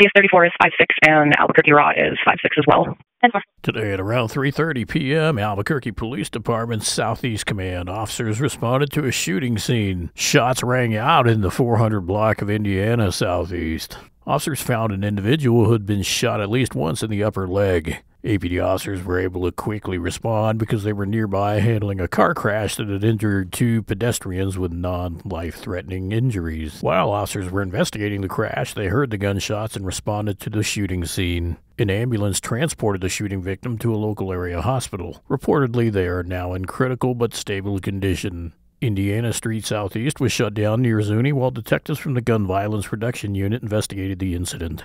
CS34 is 5'6", and Albuquerque Raw is 5'6", as well. Today at around 3:30 p.m., Albuquerque Police Department Southeast Command officers responded to a shooting scene. Shots rang out in the 400 block of Indiana Southeast. Officers found an individual who had been shot at least once in the upper leg. APD officers were able to quickly respond because they were nearby handling a car crash that had injured two pedestrians with non life threatening injuries. While officers were investigating the crash, they heard the gunshots and responded to the shooting scene. An ambulance transported the shooting victim to a local area hospital. Reportedly, they are now in critical but stable condition. Indiana Street Southeast was shut down near Zuni while detectives from the Gun Violence Reduction Unit investigated the incident.